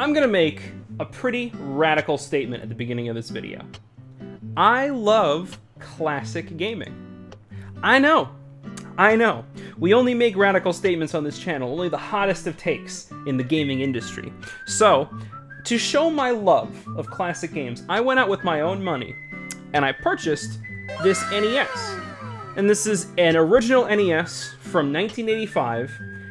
I'm gonna make a pretty radical statement at the beginning of this video. I love classic gaming. I know, I know. We only make radical statements on this channel, only the hottest of takes in the gaming industry. So, to show my love of classic games, I went out with my own money and I purchased this NES. And this is an original NES from 1985,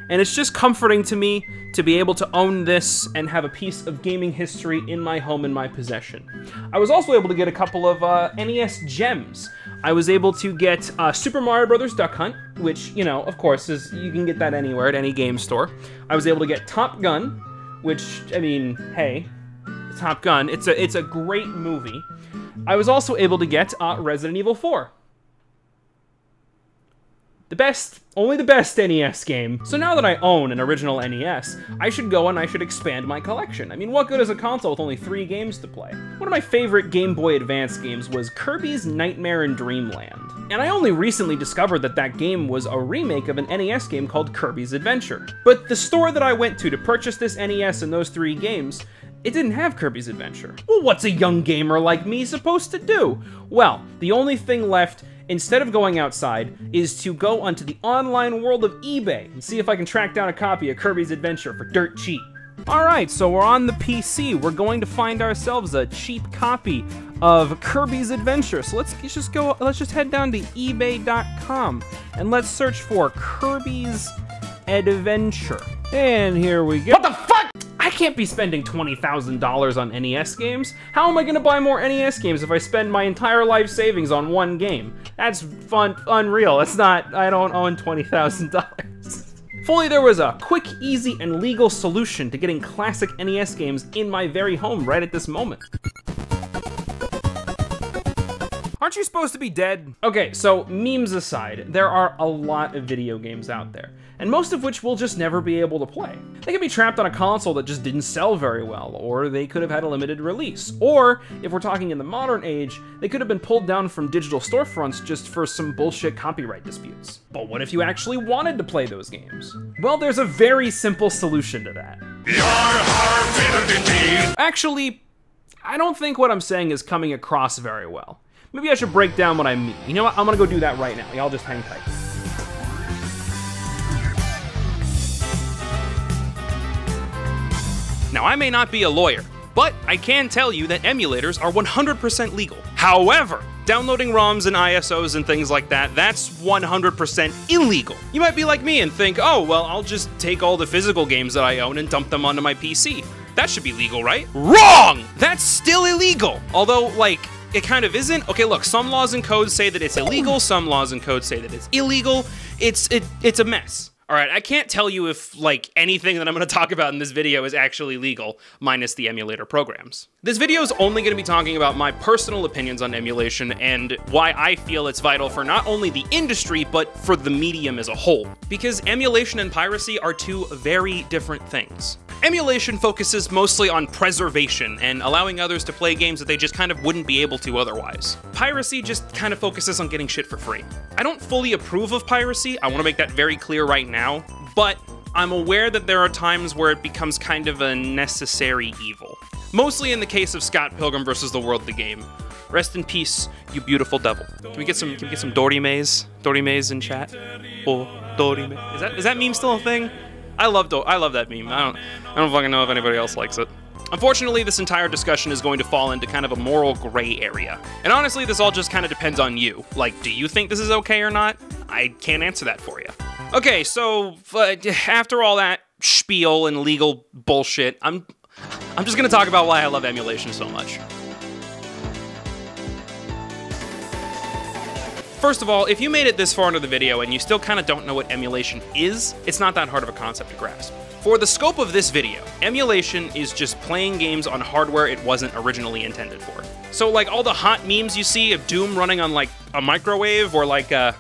and it's just comforting to me to be able to own this and have a piece of gaming history in my home in my possession. I was also able to get a couple of uh, NES gems. I was able to get uh, Super Mario Brothers Duck Hunt, which, you know, of course, is you can get that anywhere at any game store. I was able to get Top Gun, which, I mean, hey, Top Gun, it's a, it's a great movie. I was also able to get uh, Resident Evil 4. The best, only the best NES game. So now that I own an original NES, I should go and I should expand my collection. I mean, what good is a console with only three games to play? One of my favorite Game Boy Advance games was Kirby's Nightmare in Dreamland. And I only recently discovered that that game was a remake of an NES game called Kirby's Adventure. But the store that I went to to purchase this NES and those three games it didn't have Kirby's Adventure. Well, what's a young gamer like me supposed to do? Well, the only thing left instead of going outside, is to go onto the online world of eBay and see if I can track down a copy of Kirby's Adventure for dirt cheap. Alright, so we're on the PC. We're going to find ourselves a cheap copy of Kirby's Adventure. So let's just go, let's just head down to ebay.com and let's search for Kirby's Adventure. And here we go. What the fuck? I can't be spending $20,000 on NES games. How am I gonna buy more NES games if I spend my entire life savings on one game? That's fun, unreal. That's not, I don't own $20,000. If only there was a quick, easy, and legal solution to getting classic NES games in my very home right at this moment. Aren't you supposed to be dead? Okay, so memes aside, there are a lot of video games out there, and most of which we'll just never be able to play. They could be trapped on a console that just didn't sell very well, or they could have had a limited release, or, if we're talking in the modern age, they could have been pulled down from digital storefronts just for some bullshit copyright disputes. But what if you actually wanted to play those games? Well, there's a very simple solution to that. Actually, I don't think what I'm saying is coming across very well. Maybe I should break down what I mean. You know what? I'm gonna go do that right now. Y'all just hang tight. Now, I may not be a lawyer, but I can tell you that emulators are 100% legal. However, downloading ROMs and ISOs and things like that, that's 100% illegal. You might be like me and think, oh, well, I'll just take all the physical games that I own and dump them onto my PC. That should be legal, right? Wrong! That's still illegal! Although, like, it kind of isn't. Okay, look, some laws and codes say that it's illegal, some laws and codes say that it's illegal. It's it it's a mess. All right, I can't tell you if like anything that I'm going to talk about in this video is actually legal, minus the emulator programs. This video is only going to be talking about my personal opinions on emulation and why I feel it's vital for not only the industry, but for the medium as a whole. Because emulation and piracy are two very different things. Emulation focuses mostly on preservation and allowing others to play games that they just kind of wouldn't be able to otherwise. Piracy just kind of focuses on getting shit for free. I don't fully approve of piracy, I want to make that very clear right now, but I'm aware that there are times where it becomes kind of a necessary evil. Mostly in the case of Scott Pilgrim vs. the World the game. Rest in peace, you beautiful devil. Can we get some can we get some Dory Maze? Dory Maze in chat? Oh, Dory Maze. Is that is that meme still a thing? I love Do I love that meme. I don't I don't fucking know if anybody else likes it. Unfortunately, this entire discussion is going to fall into kind of a moral gray area. And honestly, this all just kind of depends on you. Like, do you think this is okay or not? I can't answer that for you. Okay, so after all that spiel and legal bullshit, I'm I'm just gonna talk about why I love emulation so much. First of all, if you made it this far into the video and you still kind of don't know what emulation is, it's not that hard of a concept to grasp. For the scope of this video, emulation is just playing games on hardware it wasn't originally intended for. So like all the hot memes you see of Doom running on like a microwave or like a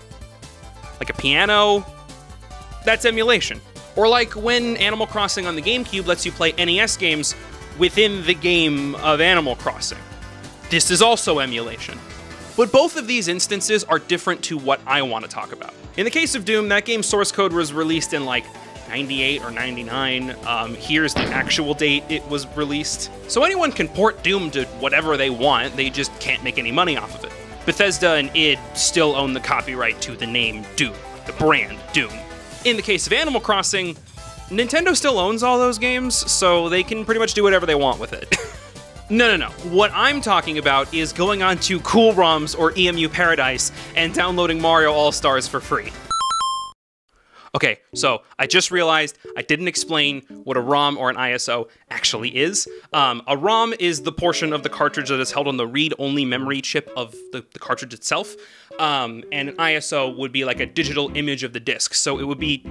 like a piano, that's emulation. Or like when Animal Crossing on the GameCube lets you play NES games within the game of Animal Crossing. This is also emulation. But both of these instances are different to what I want to talk about. In the case of Doom, that game's source code was released in like 98 or 99. Um, here's the actual date it was released. So anyone can port Doom to whatever they want, they just can't make any money off of it. Bethesda and id still own the copyright to the name Doom, the brand Doom. In the case of Animal Crossing, Nintendo still owns all those games, so they can pretty much do whatever they want with it. no, no, no. What I'm talking about is going on to Cool ROMs or EMU Paradise and downloading Mario All Stars for free. Okay, so I just realized I didn't explain what a ROM or an ISO actually is. Um, a ROM is the portion of the cartridge that is held on the read-only memory chip of the, the cartridge itself, um, and an ISO would be like a digital image of the disc. So it would be,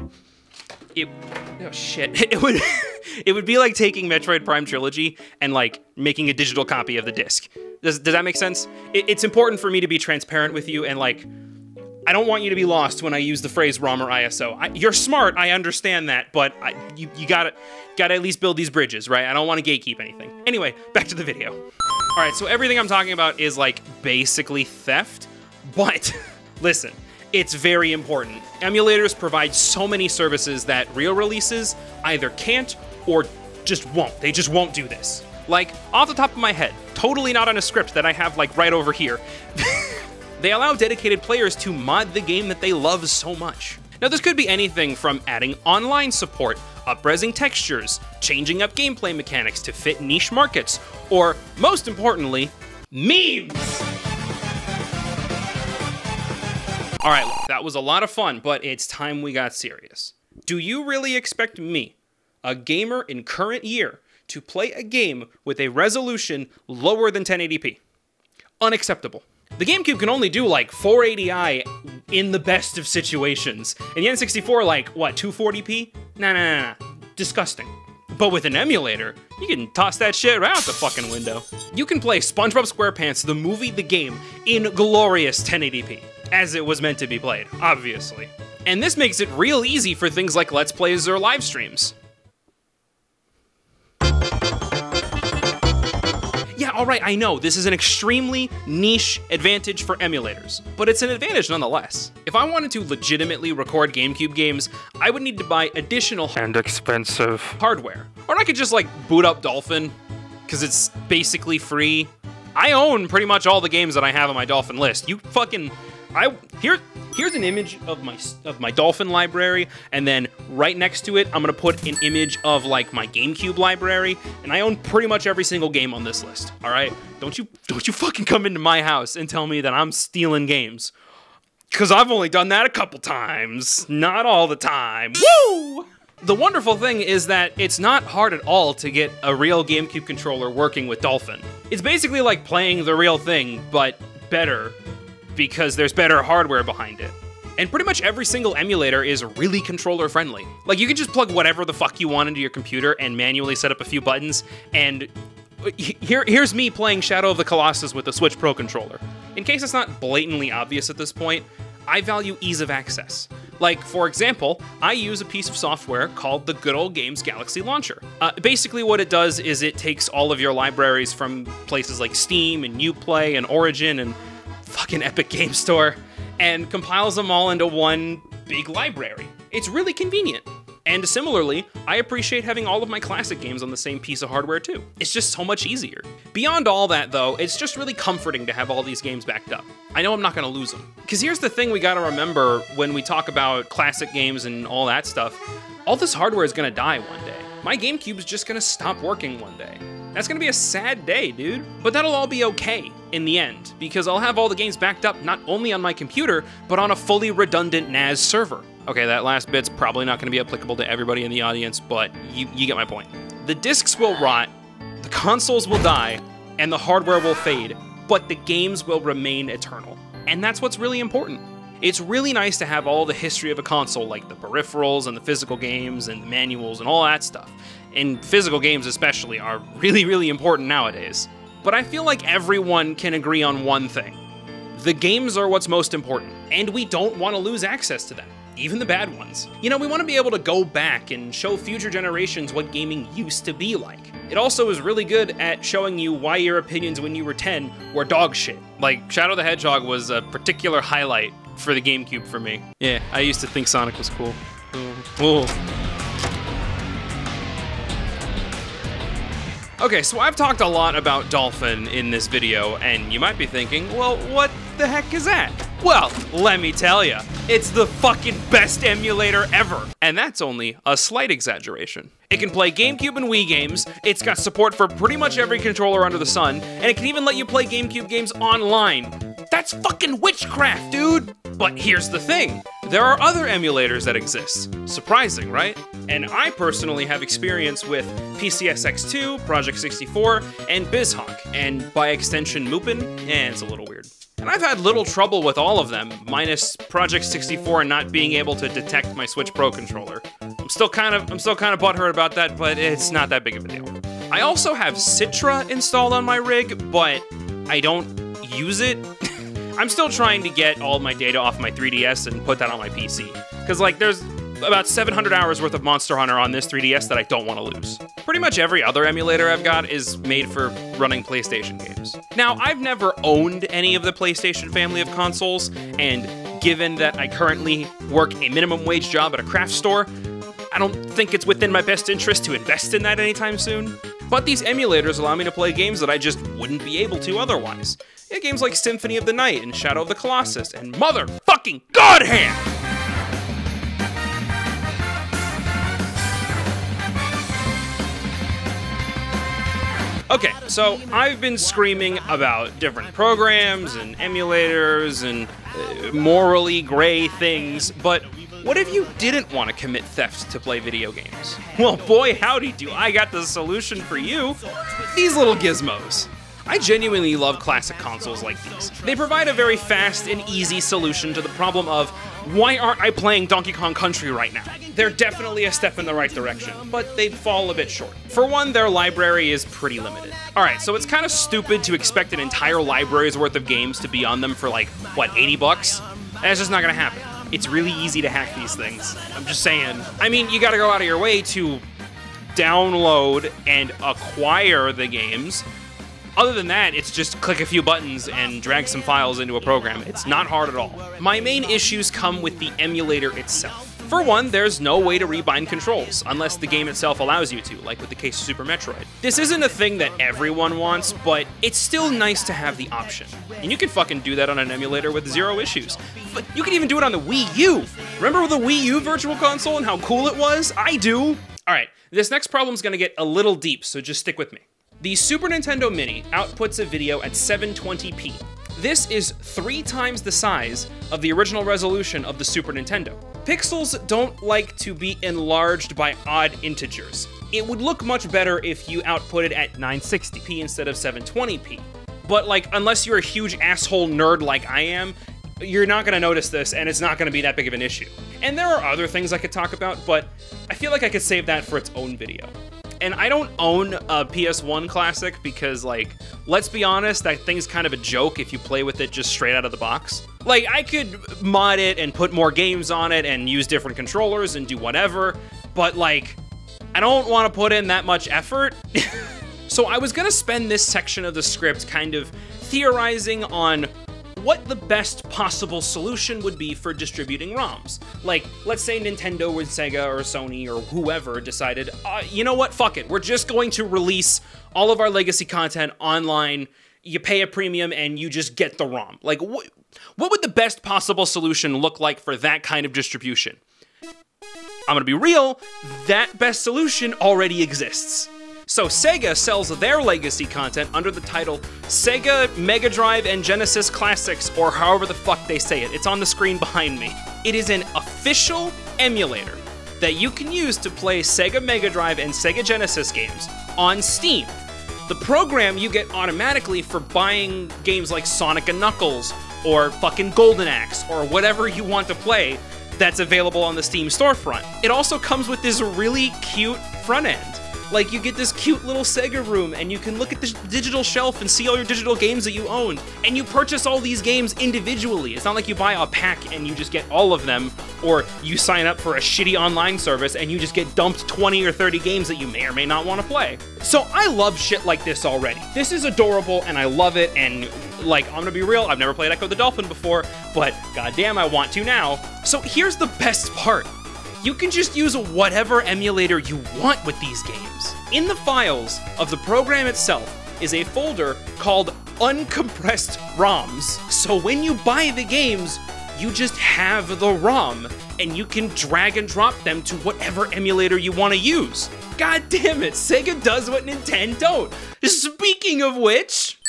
it, oh shit, it would, it would be like taking Metroid Prime Trilogy and like making a digital copy of the disc. Does, does that make sense? It, it's important for me to be transparent with you and like I don't want you to be lost when I use the phrase ROM or ISO. I, you're smart, I understand that, but I, you, you gotta, gotta at least build these bridges, right? I don't want to gatekeep anything. Anyway, back to the video. All right, so everything I'm talking about is like basically theft, but listen, it's very important. Emulators provide so many services that real releases either can't or just won't. They just won't do this. Like, off the top of my head, totally not on a script that I have like right over here. They allow dedicated players to mod the game that they love so much. Now this could be anything from adding online support, upresing textures, changing up gameplay mechanics to fit niche markets, or most importantly, memes! Alright, that was a lot of fun, but it's time we got serious. Do you really expect me, a gamer in current year, to play a game with a resolution lower than 1080p? Unacceptable. The GameCube can only do like 480i in the best of situations. And the N64 like, what, 240p? Nah, nah, nah, nah. Disgusting. But with an emulator, you can toss that shit right out the fucking window. You can play SpongeBob SquarePants, the movie, the game, in glorious 1080p, as it was meant to be played, obviously. And this makes it real easy for things like Let's Plays or live streams. Yeah, alright, I know, this is an extremely niche advantage for emulators, but it's an advantage nonetheless. If I wanted to legitimately record GameCube games, I would need to buy additional and expensive hardware. Or I could just like boot up Dolphin, because it's basically free. I own pretty much all the games that I have on my Dolphin list. You fucking, I, here, here's an image of my of my Dolphin library, and then right next to it, I'm gonna put an image of like my GameCube library, and I own pretty much every single game on this list. All right, don't you don't you fucking come into my house and tell me that I'm stealing games, cause I've only done that a couple times, not all the time. Woo! The wonderful thing is that it's not hard at all to get a real GameCube controller working with Dolphin. It's basically like playing the real thing, but better because there's better hardware behind it. And pretty much every single emulator is really controller friendly. Like you can just plug whatever the fuck you want into your computer and manually set up a few buttons and here, here's me playing Shadow of the Colossus with a Switch Pro controller. In case it's not blatantly obvious at this point, I value ease of access. Like, for example, I use a piece of software called the Good Old Games Galaxy Launcher. Uh, basically, what it does is it takes all of your libraries from places like Steam and Uplay and Origin and fucking Epic Game Store and compiles them all into one big library. It's really convenient. And similarly, I appreciate having all of my classic games on the same piece of hardware too. It's just so much easier. Beyond all that though, it's just really comforting to have all these games backed up. I know I'm not gonna lose them. Because here's the thing we gotta remember when we talk about classic games and all that stuff, all this hardware is gonna die one day. My GameCube's just gonna stop working one day. That's gonna be a sad day, dude. But that'll all be okay in the end, because I'll have all the games backed up not only on my computer, but on a fully redundant NAS server. Okay, that last bit's probably not gonna be applicable to everybody in the audience, but you, you get my point. The discs will rot, the consoles will die, and the hardware will fade, but the games will remain eternal. And that's what's really important. It's really nice to have all the history of a console, like the peripherals and the physical games and the manuals and all that stuff and physical games especially, are really, really important nowadays. But I feel like everyone can agree on one thing. The games are what's most important, and we don't want to lose access to them, even the bad ones. You know, we want to be able to go back and show future generations what gaming used to be like. It also is really good at showing you why your opinions when you were 10 were dog shit. Like, Shadow the Hedgehog was a particular highlight for the GameCube for me. Yeah, I used to think Sonic was cool. Ooh. Ooh. Okay, so I've talked a lot about Dolphin in this video, and you might be thinking, well, what the heck is that? Well, let me tell you, it's the fucking best emulator ever. And that's only a slight exaggeration. It can play GameCube and Wii games, it's got support for pretty much every controller under the sun, and it can even let you play GameCube games online. That's fucking witchcraft, dude! But here's the thing there are other emulators that exist. Surprising, right? And I personally have experience with PCSX2, Project 64, and BizHawk, and by extension Mupen, and eh, it's a little weird. And I've had little trouble with all of them, minus Project 64 not being able to detect my Switch Pro controller. I'm still kind of I'm still kind of butthurt about that, but it's not that big of a deal. I also have Citra installed on my rig, but I don't use it. I'm still trying to get all my data off my 3DS and put that on my PC. Because, like, there's about 700 hours worth of Monster Hunter on this 3DS that I don't want to lose. Pretty much every other emulator I've got is made for running PlayStation games. Now, I've never owned any of the PlayStation family of consoles, and given that I currently work a minimum wage job at a craft store, I don't think it's within my best interest to invest in that anytime soon. But these emulators allow me to play games that I just wouldn't be able to otherwise. Yeah, games like Symphony of the Night and Shadow of the Colossus and Mother motherfucking Godhand! Okay, so I've been screaming about different programs and emulators and uh, morally gray things, but what if you didn't want to commit theft to play video games? Well, boy, howdy do I got the solution for you. These little gizmos. I genuinely love classic consoles like these. They provide a very fast and easy solution to the problem of why aren't I playing Donkey Kong Country right now? They're definitely a step in the right direction, but they fall a bit short. For one, their library is pretty limited. Alright, so it's kind of stupid to expect an entire library's worth of games to be on them for like, what, 80 bucks? That's just not gonna happen. It's really easy to hack these things. I'm just saying. I mean, you gotta go out of your way to download and acquire the games other than that, it's just click a few buttons and drag some files into a program. It's not hard at all. My main issues come with the emulator itself. For one, there's no way to rebind controls, unless the game itself allows you to, like with the case of Super Metroid. This isn't a thing that everyone wants, but it's still nice to have the option. And you can fucking do that on an emulator with zero issues. But you can even do it on the Wii U! Remember the Wii U Virtual Console and how cool it was? I do! Alright, this next problem's gonna get a little deep, so just stick with me. The Super Nintendo Mini outputs a video at 720p. This is three times the size of the original resolution of the Super Nintendo. Pixels don't like to be enlarged by odd integers. It would look much better if you output it at 960p instead of 720p. But like, unless you're a huge asshole nerd like I am, you're not gonna notice this and it's not gonna be that big of an issue. And there are other things I could talk about, but I feel like I could save that for its own video and I don't own a PS1 Classic because, like, let's be honest, that thing's kind of a joke if you play with it just straight out of the box. Like, I could mod it and put more games on it and use different controllers and do whatever, but, like, I don't want to put in that much effort. so I was gonna spend this section of the script kind of theorizing on what the best possible solution would be for distributing ROMs. Like, let's say Nintendo or Sega or Sony or whoever decided, uh, you know what, fuck it, we're just going to release all of our legacy content online. You pay a premium and you just get the ROM. Like, wh what would the best possible solution look like for that kind of distribution? I'm gonna be real, that best solution already exists. So Sega sells their legacy content under the title Sega Mega Drive and Genesis Classics, or however the fuck they say it. It's on the screen behind me. It is an official emulator that you can use to play Sega Mega Drive and Sega Genesis games on Steam. The program you get automatically for buying games like Sonic and Knuckles, or fucking Golden Axe, or whatever you want to play that's available on the Steam storefront. It also comes with this really cute front end. Like, you get this cute little Sega room, and you can look at the digital shelf and see all your digital games that you own. And you purchase all these games individually. It's not like you buy a pack and you just get all of them, or you sign up for a shitty online service and you just get dumped 20 or 30 games that you may or may not want to play. So I love shit like this already. This is adorable, and I love it, and like, I'm gonna be real, I've never played Ecco the Dolphin before, but goddamn, I want to now. So here's the best part. You can just use whatever emulator you want with these games. In the files of the program itself is a folder called uncompressed ROMs. So when you buy the games, you just have the ROM and you can drag and drop them to whatever emulator you want to use. God damn it, Sega does what Nintendo don't. Speaking of which,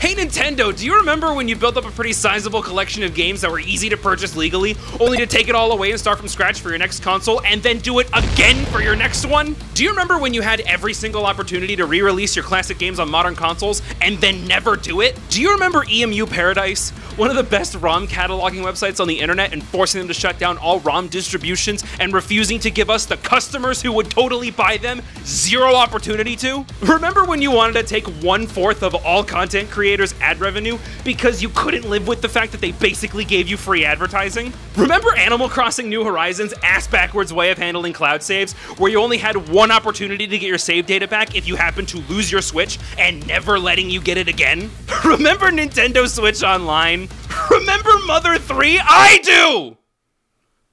Hey Nintendo, do you remember when you built up a pretty sizable collection of games that were easy to purchase legally, only to take it all away and start from scratch for your next console, and then do it again for your next one? Do you remember when you had every single opportunity to re-release your classic games on modern consoles, and then never do it? Do you remember EMU Paradise? One of the best ROM cataloging websites on the internet and forcing them to shut down all ROM distributions and refusing to give us, the customers who would totally buy them, zero opportunity to? Remember when you wanted to take one-fourth of all content creators creators' ad revenue because you couldn't live with the fact that they basically gave you free advertising? Remember Animal Crossing New Horizons' ass backwards way of handling cloud saves, where you only had one opportunity to get your save data back if you happened to lose your Switch and never letting you get it again? Remember Nintendo Switch Online? Remember Mother 3? I do!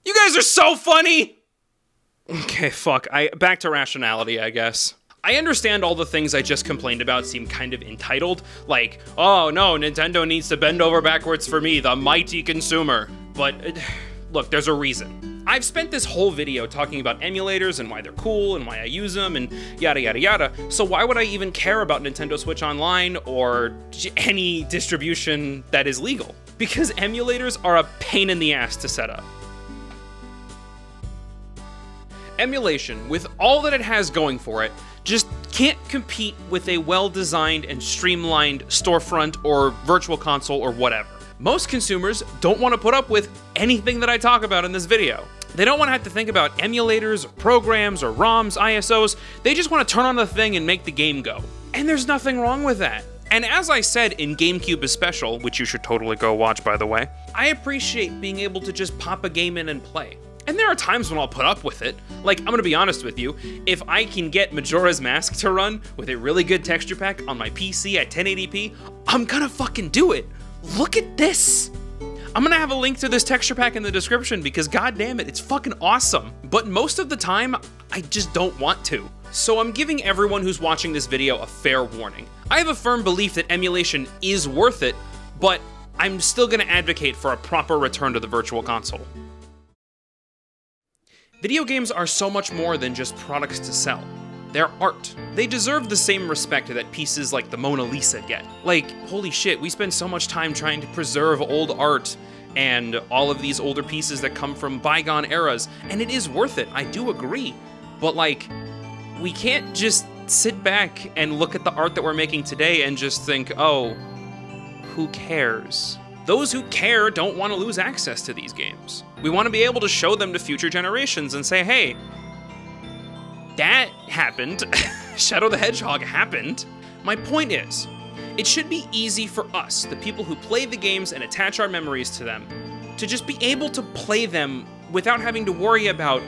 You guys are so funny! Okay, fuck. I back to rationality, I guess. I understand all the things I just complained about seem kind of entitled, like, oh no, Nintendo needs to bend over backwards for me, the mighty consumer. But uh, look, there's a reason. I've spent this whole video talking about emulators and why they're cool and why I use them and yada yada yada, so why would I even care about Nintendo Switch Online or any distribution that is legal? Because emulators are a pain in the ass to set up. Emulation, with all that it has going for it, just can't compete with a well-designed and streamlined storefront or virtual console or whatever. Most consumers don't want to put up with anything that I talk about in this video. They don't want to have to think about emulators, or programs, or ROMs, ISOs. They just want to turn on the thing and make the game go. And there's nothing wrong with that. And as I said in GameCube is Special, which you should totally go watch by the way, I appreciate being able to just pop a game in and play. And there are times when I'll put up with it. Like, I'm gonna be honest with you, if I can get Majora's Mask to run with a really good texture pack on my PC at 1080p, I'm gonna fucking do it. Look at this. I'm gonna have a link to this texture pack in the description because god damn it, it's fucking awesome. But most of the time, I just don't want to. So I'm giving everyone who's watching this video a fair warning. I have a firm belief that emulation is worth it, but I'm still gonna advocate for a proper return to the virtual console. Video games are so much more than just products to sell. They're art. They deserve the same respect that pieces like the Mona Lisa get. Like, holy shit, we spend so much time trying to preserve old art and all of these older pieces that come from bygone eras, and it is worth it, I do agree. But like, we can't just sit back and look at the art that we're making today and just think, oh, who cares? Those who care don't want to lose access to these games. We want to be able to show them to future generations and say, hey, that happened. Shadow the Hedgehog happened. My point is, it should be easy for us, the people who play the games and attach our memories to them, to just be able to play them without having to worry about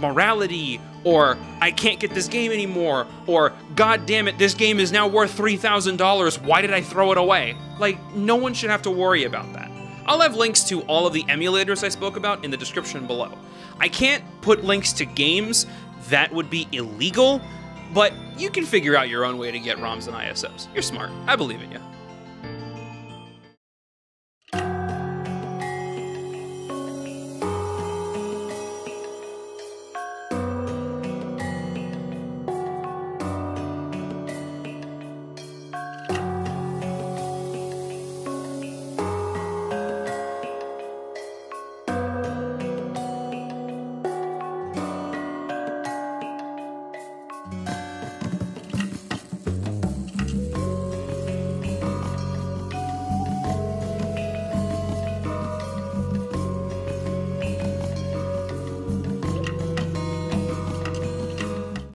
morality or I can't get this game anymore, or God damn it, this game is now worth $3,000, why did I throw it away? Like, no one should have to worry about that. I'll have links to all of the emulators I spoke about in the description below. I can't put links to games, that would be illegal, but you can figure out your own way to get ROMs and ISOs. You're smart, I believe in you.